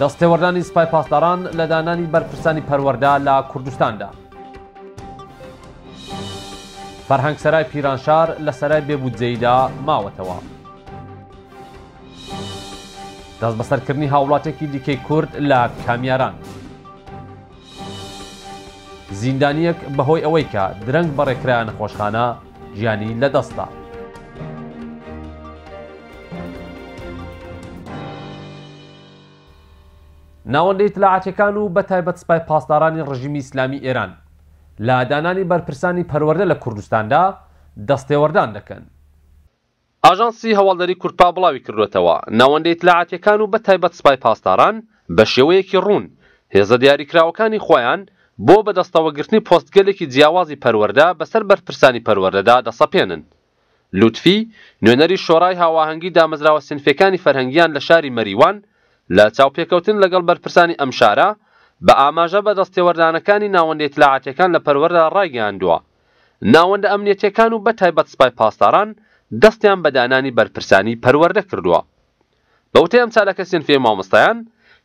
دەستێوەردانی سپای پاسداران لە دانانی بەرپرسانی پەروەردە لە کوردستاندا. فەرهەنگ سەرای پیرانشار لە سەرای بێبودجەیدا ماوەتەوە. دەست بەسەرکردنی هاوڵاتێکی دیکەی کورد لە کامیاران. زیندانیەک بەهۆی ئەوەی کە درەنگ بەڕێکرایە نەخۆشخانە گیانی لە دەست دا. ناوەندە ئیتلاعاتیەکان و بە تایبەت سپای پاسدارانی ڕژیمی ئیسلامی ئێران لە دانانی بەرپرسانی پەروەردە لە کوردستاندا دەستێوەردان دەکەن. ئاژانسی هەواڵدەری کوردپا بڵاویکردووەتەوە، ناوەندە ئیتلاعاتییەکان و بە تایبەت سپای پاسداران بە شێوەیەکی ڕوون هێزە دیاریکراوەکانی خۆیان بۆ بەدەستەوەگرتنی پۆستگەلێکی جیاوازی پەروەردە بەسەر بەرپرسانی پەروەردەدا دەسەپێنن. لوتفی، نوێنەری شۆرای هاواهەنگی دامەزراوە سینفییەکانی فەرهەنگییان لە شاری مەریوان لە چاوپێکەوتن لەگەڵ بەرپرسانی ئەم شارە بە ئاماژە بە دەستێوەردانەکانی ناوەندە ئیتلاعاتییەکان لە پەروەردەدا ڕایگەیاندووە، ناوەندە ئەمنیەتییەکان و بەتایبەت سپای پاسداران دەستیان بە دانانی بەرپرسانی پەروەردە کردووە. بە وتەی ئەم چالاکە سینفییەی مامۆستایان،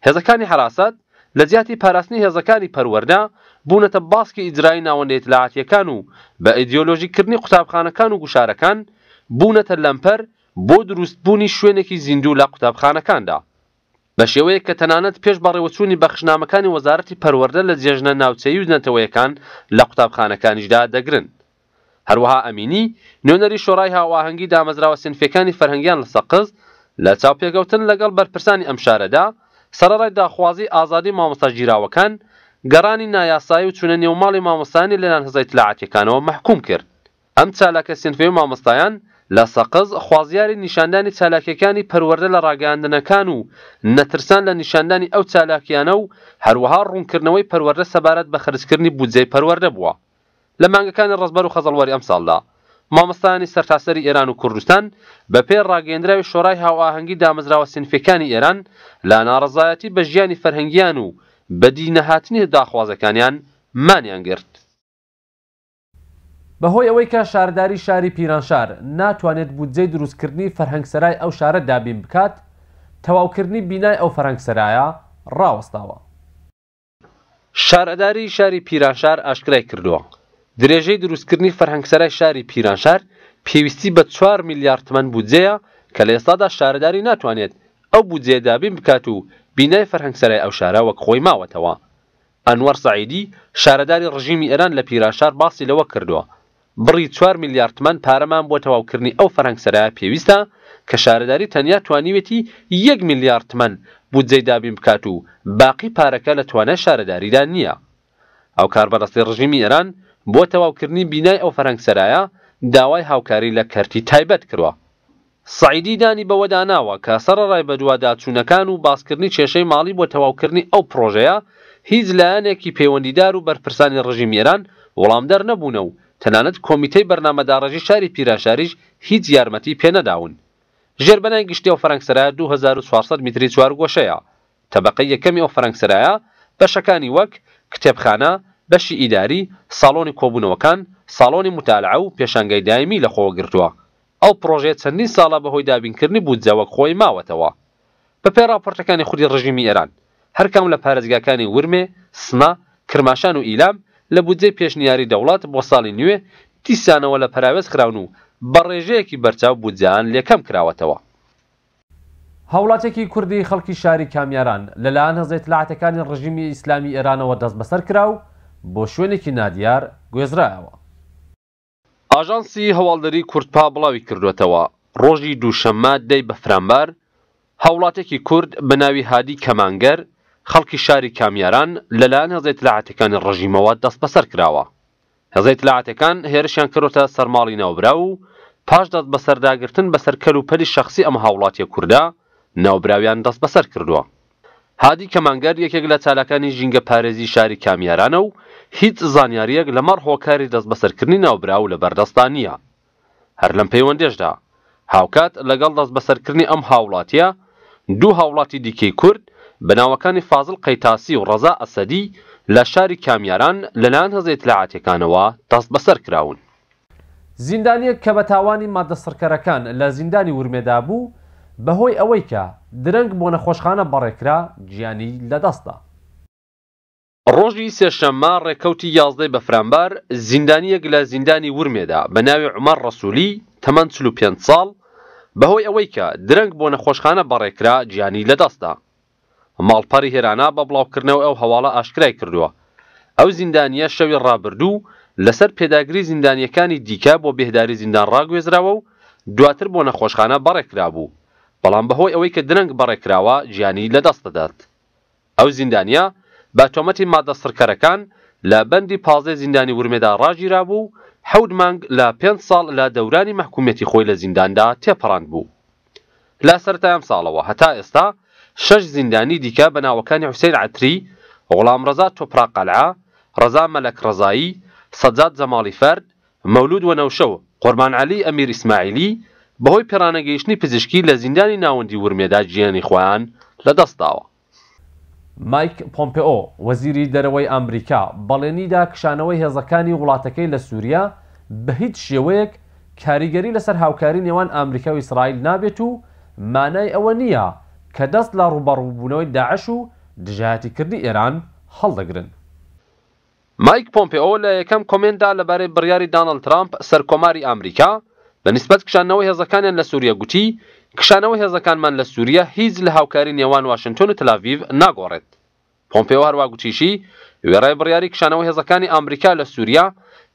هێزەکانی حەراسەت لە جیاتی پاراستنی هێزەکانی پەروەردە، بوونەتە باسکی ئیجرایی ناوەندە ئیتلاعاتییەکان و بە ئیدیۆلۆژیکردنی قوتابخانەکان و گوشارەکان، بوونەتە لەمپەر بۆ دروستبوونی شوێنێکی زیندوو لە قوتابخانەکاندا. بە شێوەیەک کە تەنانەت پێش بەڕێوەچوونی بەخشنامەکانی وەزارەتی پەروەردە لە جێژنە ناوچەیی و نەتەوەیەکان لە قوتابخانەکانیشدا دەگرن. هەروەها ئەمینی، نوێنەری شۆرای هاوئاهەنگی دامەزراوە سینفیەکانی فەرهەنگیان لە سەقز، لە چاوپێکەوتن لەگەڵ بەرپرسانی ئەم شارەدا، سەرەڕای داخوازیی ئازادیی مامۆستا گیراوەکان، گەڕانی نایاسایی و چوونە نێو ماڵی مامۆستایانی لەلایەن هزە ئیتلاعاتییەکانەوە مەحکووم کرد. ئەم چالاکە سینفیی مامۆستایان لە سەقز خوازیاری نیشاندانی چالاکییەکانی پەروەردە لە ڕاگەیاندنەکان و نەترسان لە نیشاندانی ئەو چالاکییانە و هەروەها ڕوونکردنەوەی پەروەردە سەبارەت بە خەرجکردنی بودجەی پەروەردە بووە لە مانگەکانی ڕەزبەر و خەزەڵوەری ئەمساڵدا. مامۆستایانی سەرتاسەری ئێران و کوردستان بەپێی ڕاگەیەندراوی شۆرای هاوئاهەنگی دامەزراوە سینفییەکانی ئێران لە ناڕەزایەتی بە ژیانی فەرهەنگییان و بەدینەهاتنی داخوازەکانیان مانیان گرت. بەهۆی ئەوەی کە شارداری شاری پیرانشار ناتوانێت بودجەی دروستکردنی فەرهەنگسەرای ئەو شارە دابین بکات، تەواوکردنی بینای ئەو فەرهەنگسەرایە ڕاوەستاوە. شارداری شاری پیرانشار ئاشکرایکردووە، درێژەی دروستکردنی فەرهەنگسەرای شاری پیرانشار پێویستی بە چوار ملیار تمەن بودجەیە کە لە ئێستادا شارداری ناتوانێت ئەو بودجەیە دابین بکات و بینای فەرهەنگسەرای ئەو شارە وەک خۆی ماوەتەوە ئەنوەر سەعیدی، شارەداری ڕژیمی ئێران لە پیرانشار باسی لەوە کردووە، بڕی چوار میلیارد تمەن پارەمان بۆ تەواوکردنی ئەو فەرهەنگسەرایە پێویستە کە شارەداری تەنیا توانیوێتی یەک میلیارد تمەن بودجەی دابین بکات و باقی پارەکە لە توانای شارەداریدا نییە ئەو کاربەدەستی ڕژیمی ئێران بۆ تەواوکردنی بینای ئەو فەرهەنگسەرایە داوای هاوکاری لە کەرتی تایبەت کردووە. سەعیدی دانی بەوەدا ناوە کە سەڕەڕای بەدواداچوونەکان و باسکردنی کێشەی ماڵی بۆ تەواوکردنی ئەو پڕۆژەیە، هیچ لایەنێکی پەیوەندیدار و بەرپرسانی ڕژیمی ئێران وڵامدەر نەبوونە و تەنانەت کۆمیتەی بەرنامەداڕێژی شاری پیرانشاریش هیچ یارمەتی پێ نەداون. ژێربنای گشتی ئەو فەرەنگسەرایە دوو هەزار و چوار سەد میتری چوارگۆشەیە. تەبەقەی یەکەمی ئەو فەرەنگسەرایە بەشەکانی وەک، کتێبخانە، بەشی ئیداری، ساڵۆنی کۆبوونەوەکان، ساڵۆنی موتالعە و پێشانگای دایمی لەخۆوە گرتووە. ئەو پڕۆژەیە چەندین ساڵە بەهۆی دابینکردنی بودجە وەک خۆی ماوەتەوە. بەپێی ڕاپۆرتەکانی خودی ڕژیمی ئێران، هەر کام لە پارێزگاکانی ورمێ، سنە، کرماشان و ئیلام لە بودجەی پێشنیاری دەوڵەت بۆ ساڵی نوێ دیسانەوە لە پەراوێز خراون و بە ڕێژەیەکی بەرچاو بودجەیان لێ کەم کراوەتەوە. هاوڵاتیەکی کوردی خەڵکی شاری کامیاران لەلایەن هێزە ئیتلاعاتیەکانی ڕژیمی ئیسلامی ئێرانەوە دەستبەسەر کرا و بۆ شوێنێکی نادیار گوێزرایەوە. ئاژانسی هەواڵدەریی کوردپا بڵاوی کردووەتەوە، ڕۆژی دووشەممە دەی بەفرانبار، هاوڵاتێکی کورد بە ناوی هادی کەمانگەر، خەڵکی شاری کامیاران لەلایەن هێزە ئیتلاعاتییەکانی ڕژیمەوە دەستبەسەر کراوە. هێزە ئیتلاعاتییەکان هێرشیان کردووەتە سەر ماڵی ناوبراو و پاش دەستبەسەرداگرتن بەسەر کەل و پەلی شەخسی ئەم هاوڵاتییە کوردە، ناوبراویان دەستبەسەر کردووە. هادی کەمانگەر یەکێک لە چالاکانی ژینگەپارێزی شاری کامیارانە و هیچ زانیارییەک لەمەڕ هۆکاری دەستبەسەرکردنی ناوبراو لەبەردەستدا نییە. هەر لەم پەیوەندێشدا، هاوکات لەگەڵ دەستبەسەرکردنی ئەم هاوڵاتییە، دوو هاوڵاتی دیکەی کورد بە ناوەکانی فازڵ قەیتاسی و ڕەزا ئەسەدی لە شاری کامیاران لەلایەن هێزە ئیتلاعاتییەکانەوە دەستبەسەر کراون. زیندانییەک کە بە تاوانی ماددە سڕکەرەکان لە زیندانی ورمێدا بوو، بەهۆی ئەوەی کە درەنگ بۆ نەخۆشخانە بەڕێکرا، گیانی لەدەستدا. ڕۆژی سێشەممە ڕێکەوتی یازدەی بەفرانبار، زیندانییەک لە زیندانی ورمێدا بە ناوی عومەر ڕەسوولی تەمەن چل و پێنج ساڵ، بەهۆی ئەوەی کە درەنگ بۆ نەخۆشخانە بەڕێکرا، گیانی لەدەستدا. ماڵپەڕی هێرانا بە بڵاوکردنەوەی ئەو هەواڵە ئاشکرای کردووە، ئەو زیندانییە شەوی ڕابردوو لەسەر پێداگری زیندانییەکانی دیکە بۆ بێهداری زیندان ڕاگوێزراوە و دواتر بۆ نەخۆشخانە بەڕێکرابوو، بەڵام بەهۆی ئەوەی کە درەنگ بەڕێکراوە گیانی لەدەستدەدات. ئەو زیندانییە بە تۆمەتی ماددە سڕکەرەکان لە بەندی پازدەی زیندانی ورمێدا ڕاگیرابوو و حەوت مانگ لە پێنج ساڵ لە دەورانی مەحکوومیەتی خۆی لە زینداندا تێپەڕاندبوو. لە سەرەتای ئەمساڵەوە هەتا ئێستا شەش زیندانیی دیکە بە ناوەکانی حوسێن عەتری، غوڵامڕەزا تۆپراق قەلعە، ڕەزا مەلەک ڕەزایی، سەجاد جەماڵی فەرد، مەولوود وەنەوشە و قوربان عەلی ئەمیر ئیسماعیلی بەهۆی پێڕانەگەیشتنی پزیشکی لە زیندانی ناوەندیی ورمێدا گیانی خۆیان لەدەست داوە. مایک پۆمپئۆ، وەزیری دەرەوەی ئامریکا، بەڵێنی دا کشانەوەی هێزەکانی وڵاتەکەی لە سووریا بە هیچ شێوەیەک کاریگەری لەسەر هاوکاری نێوان ئامریکا و ئیسرائیل نابێت و مانای ئەوە نییە کە دەست لە ڕووبەڕووبوونەوەی داعش و دژایەتیکردنی ئێران هەڵدەگرن. مایک پۆمپێئۆ لە یەکەم کۆمێنتدا لەبارەی بڕیاری دانڵد ترامپ، سەرکۆماری ئامریکا، بە نیسبەت کشاندنەوەی هێزەکانیان لە سووریە گوتی، کشانەوەی هێزەکانمان لە سووریە هیچ لە هاوکاری نێوان واشنتۆن و تلاڤیڤ ناگۆڕێت. پۆمپێئۆ هەروا گوتیشی، وێڕای بڕیاری کشانەوەی هێزەکانی ئامریکا لە سووریە،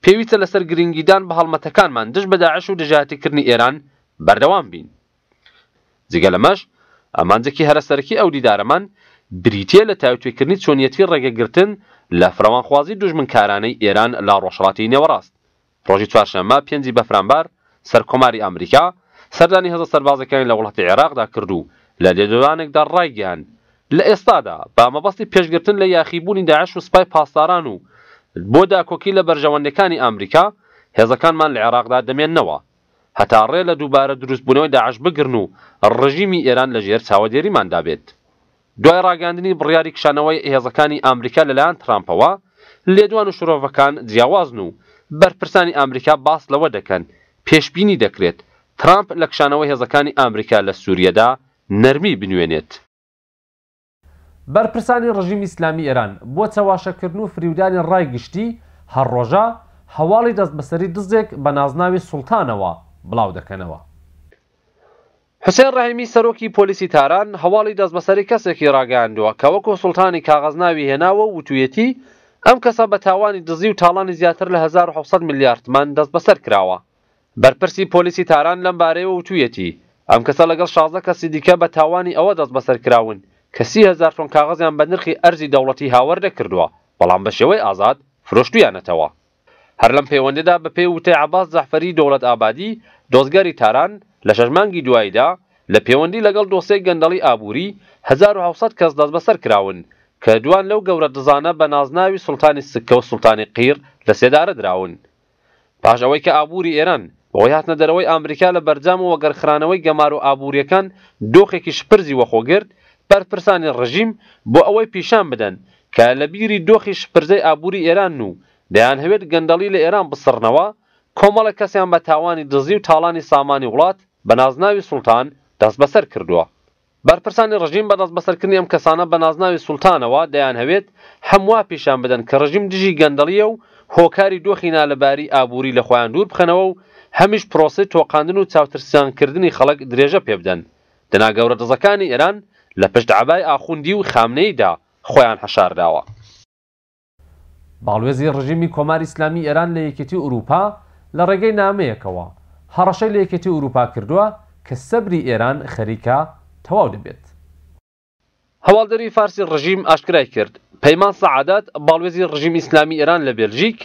پێویستە لەسەر گرنگیدان بە هەڵمەتەکانمان دژ بە داعش و دژایەتیکردنی ئێران بەردەوام بین. جگە لەمەش، ئامانجێکی هەرە سەرەکی ئەو دیدارەمان بریتییە لە تاوتوێکردنی چۆنیەتی ڕێگەگرتن لە فراوانخوازی دوژمنکارانەی ئێران لە ڕۆژهەڵاتی نێوەڕاست. ڕۆژی چوارشەممە پێنجی بەفرانبار، سەرکۆماری ئامریکا سەردانی هێزە سەربازەکانی لە وڵاتی عێراقدا کرد و لە لێدوانێکدا ڕایگەیاند، لە ئێستادا بە مەبەستی پێشگرتن لە یاخیبوونی داعش و سپای پاسداران و بۆ داکۆکی لە بەرژەوەندییەکانی ئامریکا، هێزەکانمان لە عێراقدا دەمێننەوە. هەتا ڕێ لە دووبارە دروست بوونەوەی داعش بگرن و ڕژیمی ئێران لە ژێر چاوەدێریمان دا بێت. دوای ڕاگەیاندنی بڕیاری کشانەوەی هێزەکانی ئامریکا لە لایەن ترامپەوە، لێدوان و شرۆڤەکان جیاوازن و بەرپرسانی ئامریکا باس لەوە دەکەن پێشبینی دەکرێت ترامپ لە کشانەوەی هێزەکانی ئامریکا لە سووریەدا نەرمی بنوێنێت. بەرپرسانی ڕژیمی ئیسلامی ئێران بۆ چەواشەکردن و فریودانی ڕای گشتی، هەر ڕۆژە هەواڵی دەستبەسەری دزێک بە نازناوی سوڵتانەوە بڵاو دەکەنەوە. حوسێن ڕەحیمی سەرۆکی پۆلیسی تاران هەواڵی دەستبەسەری کەسێکی ڕاگەیاندووە کە وەکو سوڵتانی کاغەز ناوی هێناوە و وتوویەتی ئەم کەسە بە تاوانی دزی و تاڵانی زیاتر لە هەزار و حەوت سەد ملیار تمەن دەستبەسەر کراوە. بەرپرسی پۆلیسی تاران لەمبارەیەوە وتوویەتی، ئەم کەسە لەگەڵ شازدە کەسی دیکە بە تاوانی ئەوە دەستبەسەر کراون کە سی هەزار تۆن کاغەزیان بە نرخی ئەرزی دەوڵەتی هاوردە کردووە، بەڵام بە شێوەی ئازاد فرۆشتوویانەتەوە. هەر لەم پەیوەندیدا بەپێی وتەی عەباس جەعفەری دەولەت ئابادی، دۆزگەری تاران، لە شەش مانگی دواییدا، لە پێوەندی لەگەڵ دۆسێی گەندەڵی ئابووری، هەزار و حەوت سەد کەس دەستبەسەر کراون کە دووان لەو گەورە دزانە بە نازناوی سوڵتانی سکە و سوڵتانی قیر لە سێدارە دراون. پاش ئەوەی کە ئابووری ئێران بەهۆی هاتنە دەرەوەی ئامریکا لە بەرجام و وەگەڕ خرانەوەی گەمارۆ ئابوورییەکان دۆخێکی شپرزی وەخۆ گرت، بەرپرسانی ڕژیم بۆ ئەوەی پیشان بدەن کە لە بیری دۆخی شپرزەی ئابووری ئێرانن و دەیانهەوێت گەندەڵی لە ئێران بسڕنەوە، کۆمەڵێک کەسیان بە تاوانی دزی و تاڵانی سامانی وڵات بە نازناوی سوڵتان دەستبەسەر کردووە. بەرپرسانی ڕژیم بە دەستبەسەرکردنی ئەم کەسانە بە نازناوی سوڵتانەوە دەیانهەوێت هەم وا پیشان بدەن کە ڕژیم دژی گەندەڵییە و هۆکاری دۆخی نالەباری ئابووری لە خۆیان دوور بخەنەوە و هەمیش پرۆسەی تۆقاندن و چاوترسیانکردنی خەڵک درێژە پێ بدەن. دەنا گەورە دزەکانی ئێران لە پشت عەبای ئاخوندی و خامنەییدا خۆیان حەشارداوە. باڵوێزی ڕژیمی کۆماری ئیسلامی ئێران لە یەکێتی ئورووپا لە ڕێگەی نامەیەکەوە هەڕەشەی لە یەکێتی ئورووپا کردووە کە سەبری ئێران خەریکە تەواو دەبێت. هەواڵدەریی فارسی ڕژیم ئاشکرای کرد، پەیمان سەعادات، باڵوێزی ڕژیمی ئیسلامی ئێران لە بێلژیک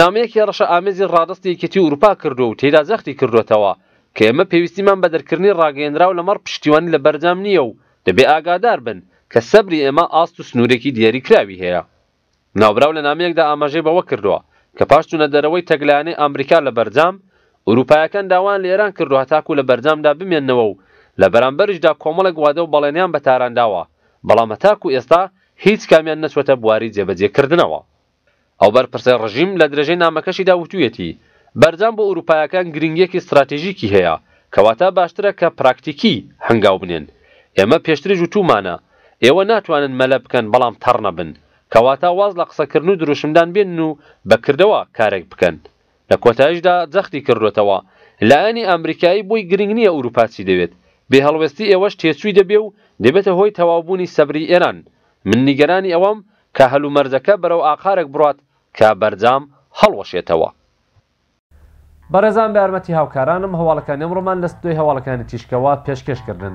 نامەیەک هێڕەشە ئامێزی ڕادەستی یەکێتی ئورووپا کردووە و تێیدا جەختی کردووەتەوە کە ئێمە پێویستیمان بە دەرکردنی ڕاگەیێنراو لەمەڕ پشتیوانی لە بەرجام نییە و دەبێ ئاگادار بن کە سەبری ئێمە ئاست و سنوورێکی دیاری کراوی هەیە. ناوبراو لە نامەیەکدا ئاماژەی بەوە کردووە کە پاش چوونە دەرەوەی تەک لایەنەی ئامریکا لە بەرجام، ئورووپایەکان داوایان لە ئێران کردووە هەتاکوو لە بەرجامدا بمێننەوە و لە بەرامبەریشدا کۆمەڵێک وادە و بەڵێنیان بە تاران داوە، بەڵام هەتاکوو ئێستا هیچ کامیان نەچووەتە بواری جێبەجێ کردنەوە. ئەو بەرپرسەی ڕژیم لە درێژەی نامەکەشیدا وتوویەتی، بەرجام بۆ ئورووپایەکان گرنگییەکی ستراتیژیکی هەیە، کەواتە باشترە کە پراکتیکی هەنگاو بنێن. ئێمە پێشتریش وتوومانە، ئێوە ناتوانن مەلە بکەن بەڵام تەڕ نەبن. کەواتە واز لە قسەکردن و دروشمدان بێنن و بە کردەوە کارێک بکەن. لە کۆتایشدا جەختی کردۆتەوە، لایەنی ئامریکایی بۆی گرنگ نییە ئورووپا چی دەوێت، بێ هەڵوێستی ئێوەش تێچووی دەبێ و دەبێتە هۆی تەواوبوونی سەبری ئێران. من نیگەرانی ئەوەم کە هەلومەرجەکە بەرەو ئاقارێک بڕوات کە بەرجام هەڵوەشێتەوە. بەڕێزان بە یارمەتی هاوکارانم هەواڵەکانی ئەمڕۆمان لە ستدیۆی هەواڵەکانی تیشکەوە پێشکێش کردن.